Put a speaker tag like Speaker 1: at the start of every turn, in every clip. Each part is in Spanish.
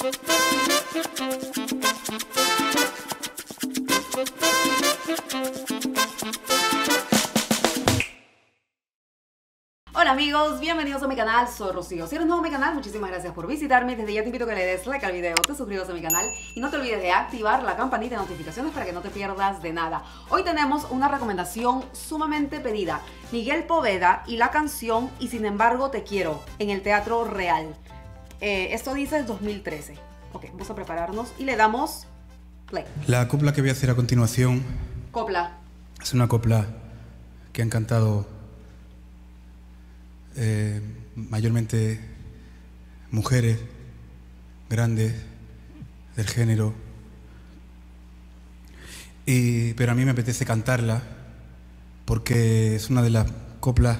Speaker 1: Hola amigos, bienvenidos a mi canal, soy Rocío. Si eres nuevo a mi canal, muchísimas gracias por visitarme. Desde ya te invito a que le des like al video, te suscribas a mi canal y no te olvides de activar la campanita de notificaciones para que no te pierdas de nada. Hoy tenemos una recomendación sumamente pedida. Miguel Poveda y la canción Y sin embargo te quiero en el Teatro Real. Eh, esto dice 2013. Ok, vamos a prepararnos y le damos play.
Speaker 2: La copla que voy a hacer a continuación
Speaker 1: Copla.
Speaker 2: es una copla que han cantado eh, mayormente mujeres grandes del género. Y- pero a mí me apetece cantarla porque es una de las coplas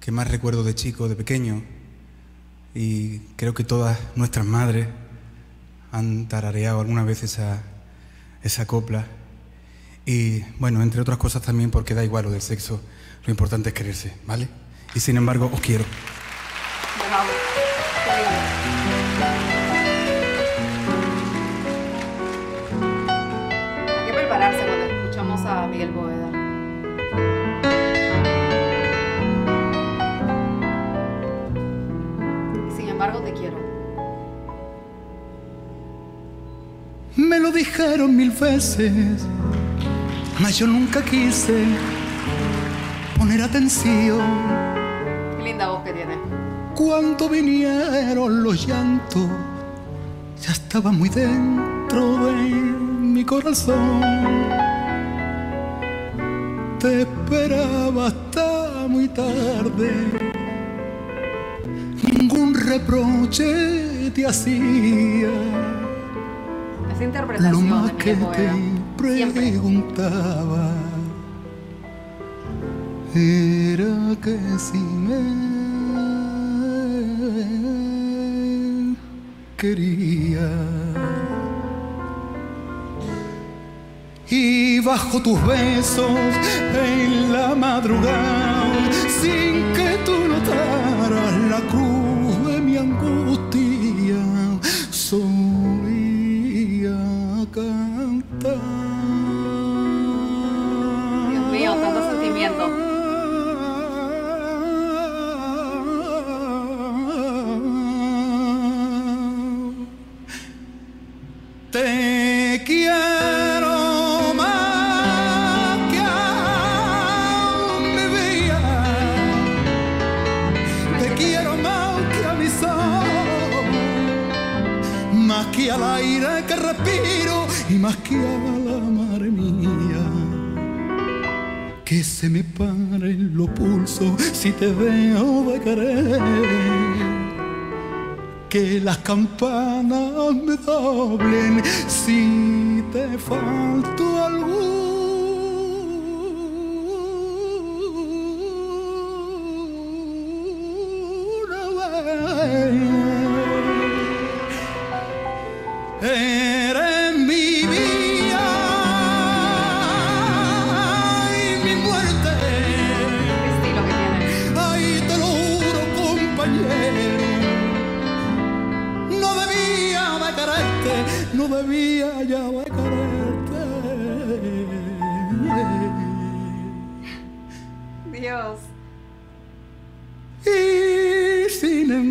Speaker 2: que más recuerdo de chico, de pequeño. Y creo que todas nuestras madres han tarareado alguna vez esa, esa copla. Y bueno, entre otras cosas también porque da igual lo del sexo, lo importante es quererse, ¿vale? Y sin embargo, os quiero. Dijeron mil veces, mas yo nunca quise poner atención.
Speaker 1: Qué linda voz que tiene.
Speaker 2: Cuando vinieron los llantos, ya estaba muy dentro de mi corazón. Te esperaba hasta muy tarde, ningún reproche te hacía.
Speaker 1: Esa
Speaker 2: Lo más
Speaker 1: de
Speaker 2: que te.
Speaker 1: Siempre.
Speaker 2: preguntaba era que si me quería. Y bajo tus besos en la madrugada, sin que tú notaras la cruz Al aire que respiro y más que a la mar mía. Que se me paren los pulsos si te veo de querer que las campanas me doblen si te falto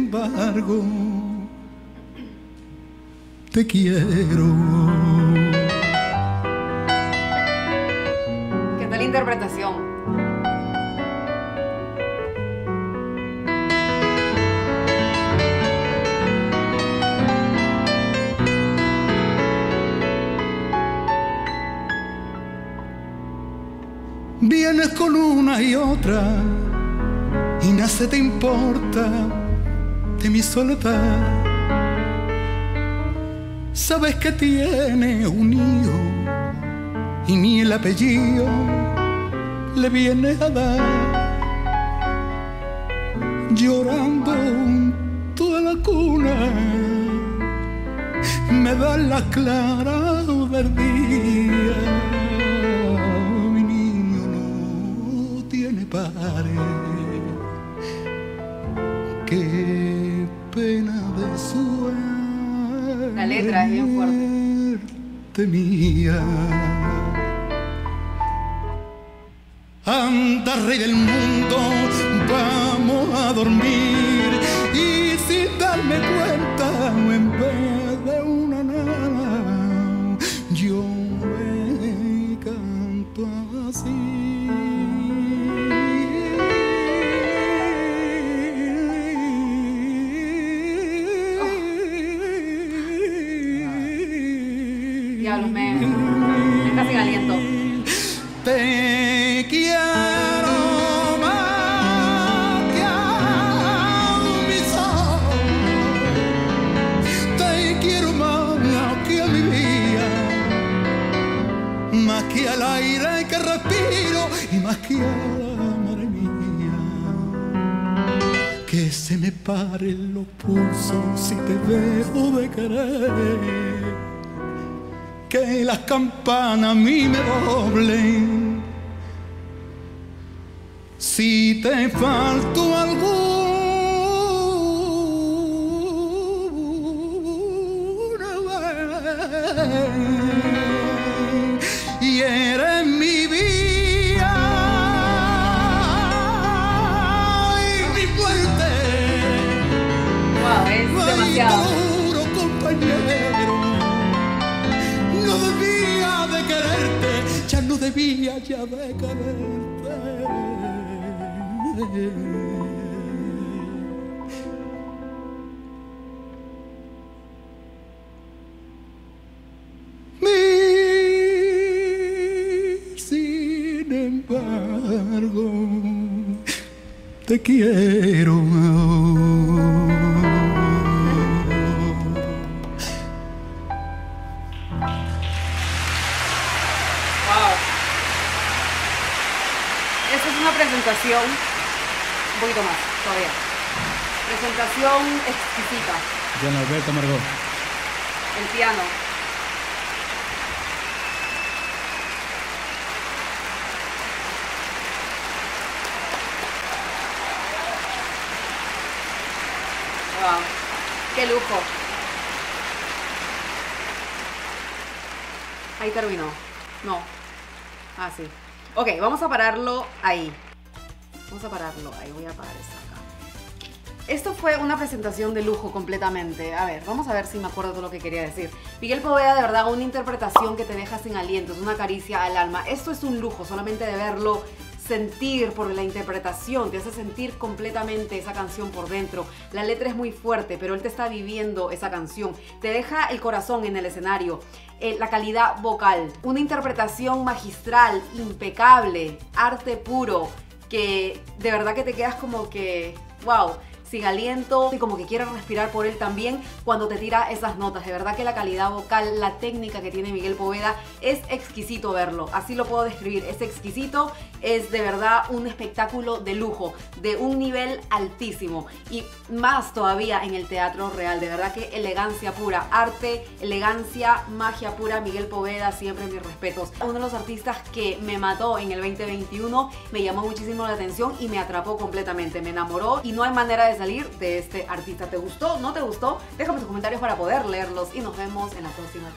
Speaker 2: embargo, te quiero.
Speaker 1: ¿Qué tal la interpretación?
Speaker 2: Vienes con una y otra y nace te importa de mi soledad. Sabes que tiene un hijo y ni el apellido le viene a dar. Llorando toda la cuna me da la clara del día. Mi niño no tiene pares. Qué pena de suerte.
Speaker 1: letra es bien
Speaker 2: fuerte. mía. Anda, rey del mundo, vamos a dormir y sin darme cuenta, en vez Te quiero más que a mi sol. Más que vida. Más que al aire que respiro y más que a la madre mía. Que se me paren los pulsos si te dejo de querer que las campanas a mí me doblen. Si te falto alguna debía ya de quererte. sin embargo, te quiero.
Speaker 1: Presentación, un poquito más todavía. Presentación exquisita.
Speaker 2: John Alberto Margot.
Speaker 1: El piano. Wow, qué lujo. Ahí terminó. No. Ah, sí. Ok, vamos a pararlo ahí. Vamos a pararlo ahí, voy a parar esto acá. Esto fue una presentación de lujo completamente. A ver, vamos a ver si me acuerdo de lo que quería decir. Miguel Poveda, de verdad, una interpretación que te deja sin aliento, es una caricia al alma. Esto es un lujo, solamente de verlo sentir por la interpretación, te hace sentir completamente esa canción por dentro. La letra es muy fuerte, pero él te está viviendo esa canción. Te deja el corazón en el escenario. Eh, la calidad vocal, una interpretación magistral, impecable, arte puro, que de verdad que te quedas como que, wow, sin aliento y como que quieras respirar por él también cuando te tira esas notas. De verdad que la calidad vocal, la técnica que tiene Miguel Poveda es exquisito verlo. Así lo puedo describir. Es exquisito, es de verdad un espectáculo de lujo, de un nivel altísimo y más todavía en el teatro real. De verdad que elegancia pura, arte, elegancia, magia pura. Miguel Poveda, siempre mis respetos. Uno de los artistas que me mató en el 2021, me llamó muchísimo la atención y me atrapó completamente. Me enamoró y no hay manera de salir de este artista. ¿Te gustó? ¿No te gustó? Déjame tus comentarios para poder leerlos y nos vemos en la próxima.